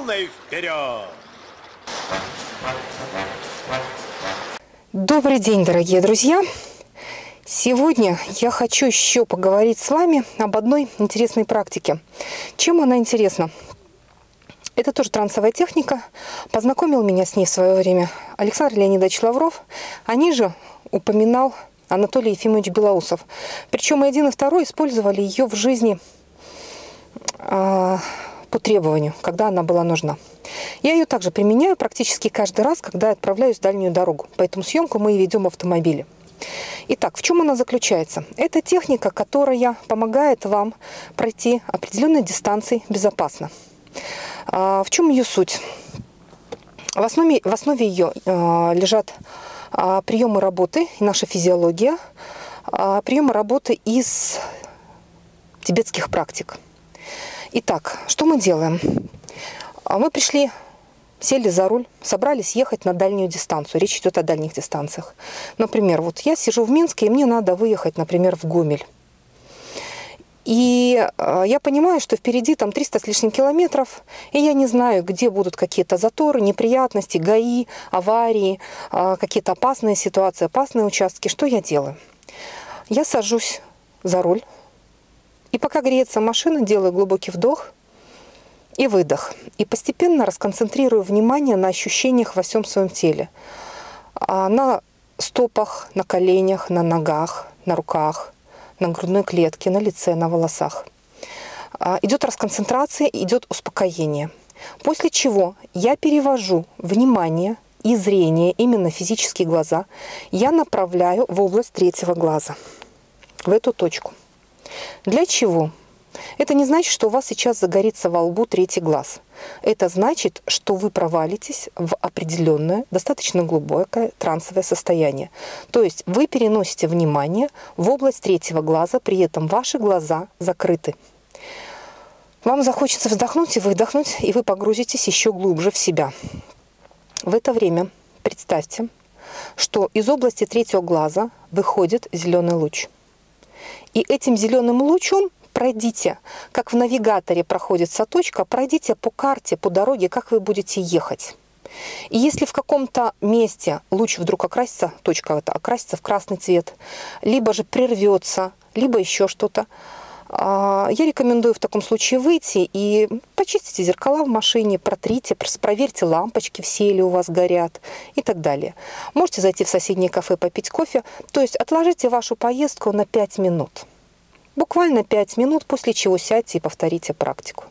полный вперед! Добрый день, дорогие друзья! Сегодня я хочу еще поговорить с вами об одной интересной практике. Чем она интересна? Это тоже трансовая техника. Познакомил меня с ней в свое время Александр Леонидович Лавров. Они же упоминал Анатолий Ефимович Белоусов. Причем и один, и второй использовали ее в жизни э, по требованию, когда она была нужна. Я ее также применяю практически каждый раз, когда отправляюсь в дальнюю дорогу. Поэтому съемку мы и ведем в автомобиле. Итак, в чем она заключается? Это техника, которая помогает вам пройти определенные дистанции безопасно. А, в чем ее суть? В основе, в основе ее а, лежат а, приемы работы, наша физиология, приемы работы из тибетских практик. Итак, что мы делаем? Мы пришли, сели за руль, собрались ехать на дальнюю дистанцию. Речь идет о дальних дистанциях. Например, вот я сижу в Минске, и мне надо выехать, например, в Гомель. И э, я понимаю, что впереди там 300 с лишним километров, и я не знаю, где будут какие-то заторы, неприятности, ГАИ, аварии, э, какие-то опасные ситуации, опасные участки. Что я делаю? Я сажусь за руль, и пока греется машина, делаю глубокий вдох и выдох. И постепенно расконцентрирую внимание на ощущениях во всем своем теле. А, на стопах, на коленях, на ногах, на руках – на грудной клетке, на лице, на волосах. А, идет расконцентрация, идет успокоение. После чего я перевожу внимание и зрение, именно физические глаза, я направляю в область третьего глаза, в эту точку. Для чего? Это не значит, что у вас сейчас загорится во лбу третий глаз. Это значит, что вы провалитесь в определенное, достаточно глубокое трансовое состояние. То есть вы переносите внимание в область третьего глаза, при этом ваши глаза закрыты. Вам захочется вздохнуть и выдохнуть, и вы погрузитесь еще глубже в себя. В это время представьте, что из области третьего глаза выходит зеленый луч. И этим зеленым лучом пройдите, как в навигаторе проходится точка, пройдите по карте, по дороге, как вы будете ехать. И если в каком-то месте луч вдруг окрасится, точка эта окрасится в красный цвет, либо же прервется, либо еще что-то, я рекомендую в таком случае выйти и почистите зеркала в машине, протрите, проверьте лампочки, все ли у вас горят и так далее. Можете зайти в соседнее кафе попить кофе, то есть отложите вашу поездку на 5 минут. Буквально 5 минут, после чего сядьте и повторите практику.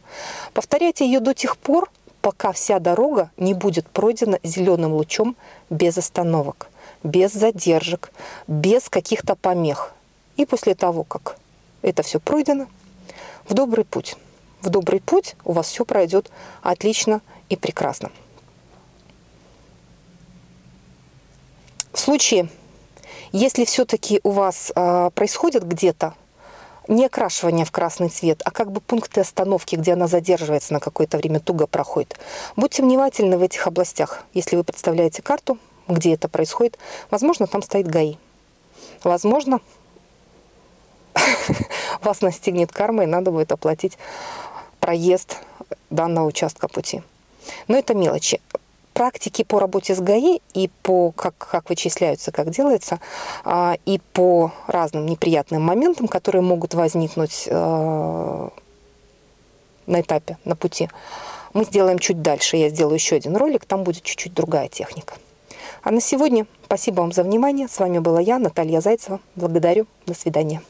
Повторяйте ее до тех пор, пока вся дорога не будет пройдена зеленым лучом без остановок, без задержек, без каких-то помех. И после того, как это все пройдено, в добрый путь. В добрый путь у вас все пройдет отлично и прекрасно. В случае, если все-таки у вас э, происходит где-то не окрашивание в красный цвет, а как бы пункты остановки, где она задерживается на какое-то время, туго проходит. Будьте внимательны в этих областях. Если вы представляете карту, где это происходит, возможно, там стоит ГАИ. Возможно, вас настигнет карма, и надо будет оплатить проезд данного участка пути. Но это мелочи практики по работе с ГАИ и по как, как вычисляются, как делается, а, и по разным неприятным моментам, которые могут возникнуть э, на этапе, на пути, мы сделаем чуть дальше. Я сделаю еще один ролик, там будет чуть-чуть другая техника. А на сегодня спасибо вам за внимание. С вами была я, Наталья Зайцева. Благодарю. До свидания.